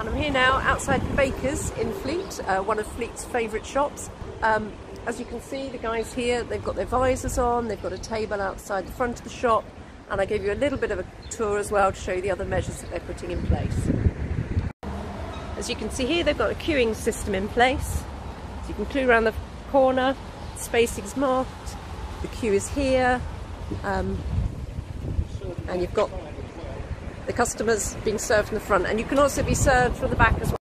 And I'm here now outside Baker's in Fleet, uh, one of Fleet's favourite shops. Um, as you can see, the guys here, they've got their visors on, they've got a table outside the front of the shop, and I gave you a little bit of a tour as well to show you the other measures that they're putting in place. As you can see here, they've got a queuing system in place. So you can clue around the corner, spacing's marked, the queue is here, um, and you've got the customers being served from the front, and you can also be served from the back as well.